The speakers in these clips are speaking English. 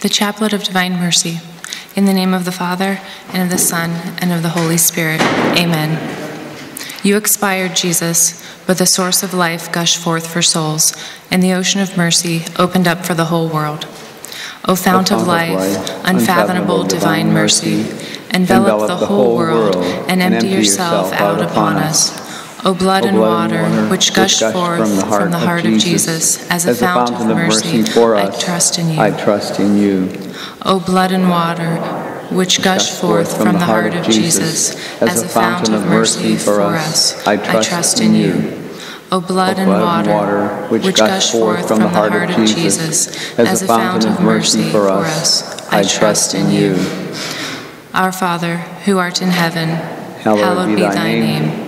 The Chaplet of Divine Mercy. In the name of the Father, and of the Son, and of the Holy Spirit. Amen. You expired, Jesus, but the source of life gushed forth for souls, and the ocean of mercy opened up for the whole world. O fount of life, unfathomable divine mercy, envelop the whole world and empty yourself out upon us. O blood and water, which gush forth from the heart of Jesus, as a fountain of mercy, for I us, trust in you. I trust in you. O blood and water, which gush forth from the heart of Jesus, as a fountain of mercy for us, I trust in you. O blood and water, which gush forth from the heart of Jesus, as a fountain of mercy for us, I trust in you. Our Father, who art in heaven, Hallowed be thy name.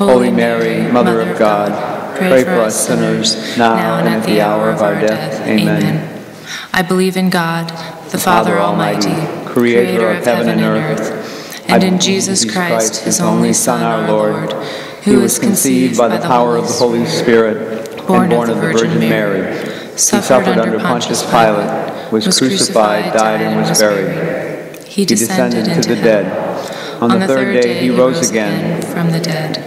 Holy Mary, Mother of God, pray for us sinners, now and at the hour of our death. Amen. I believe in God, the Father Almighty, creator of heaven and earth, and in Jesus Christ, his only Son, our Lord, who was conceived by the power of the Holy Spirit, and born of the Virgin Mary. He suffered under Pontius Pilate, was crucified, died, and was buried. He descended into the dead. On the third day he rose again. from the dead.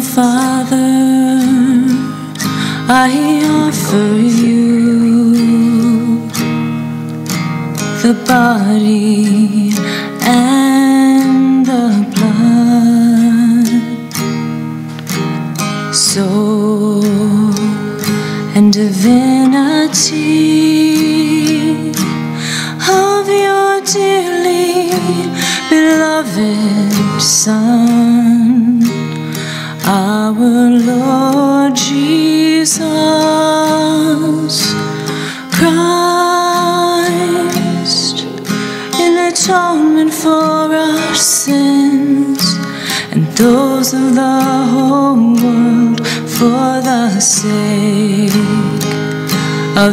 Father, I offer you the body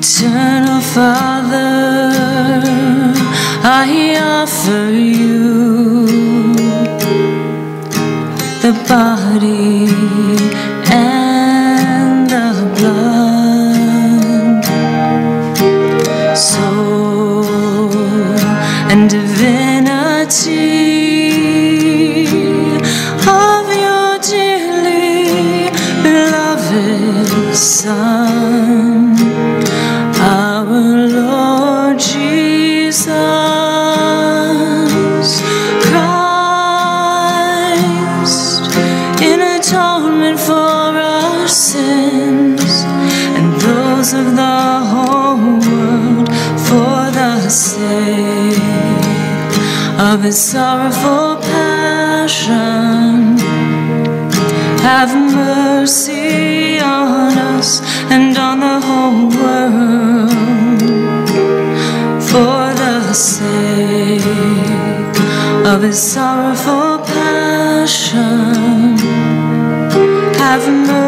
Eternal Father, I offer you the body and those of the whole world for the sake of his sorrowful passion. Have mercy on us and on the whole world for the sake of his sorrowful passion. Have mercy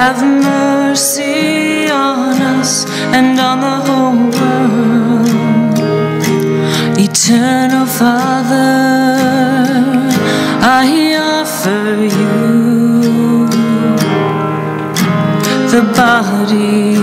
Have mercy on us and on the whole world. Eternal Father, I offer you the body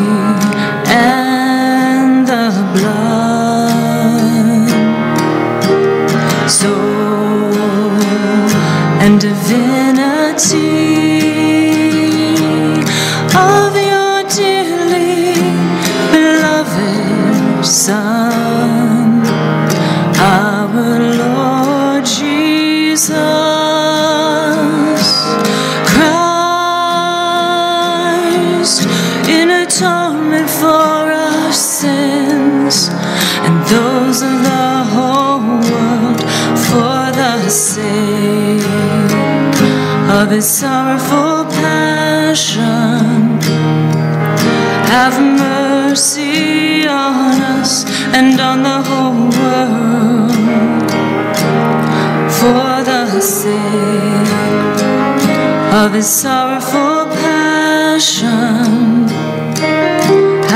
in atonement for our sins and those of the whole world for the sake of his sorrowful passion. Have mercy on us and on the whole world. For the sake of his sorrowful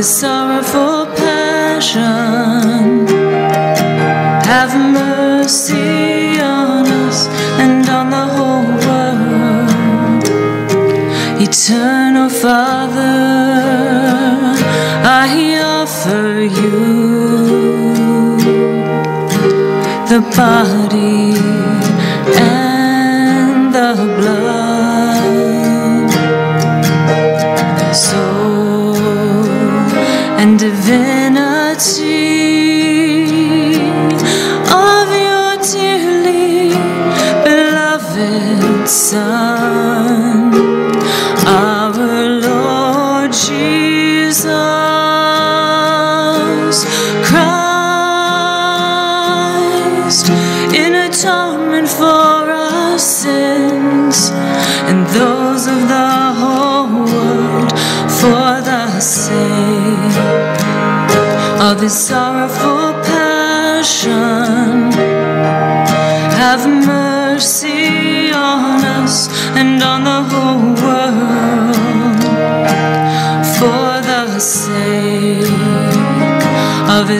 his sorrowful passion, have mercy on us and on the whole world. Eternal Father, I offer you the body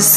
his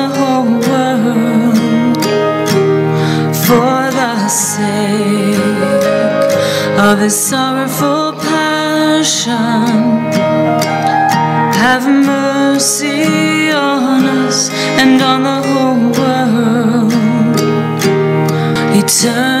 of his sorrowful passion, have mercy on us and on the whole world. Eternal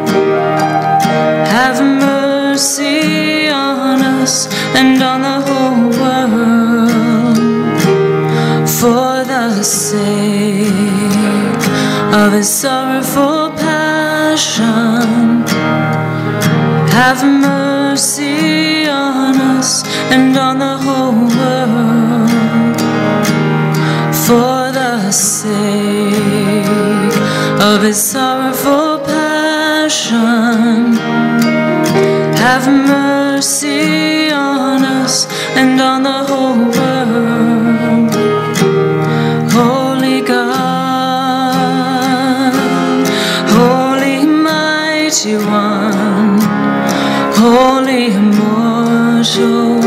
Holy Immortal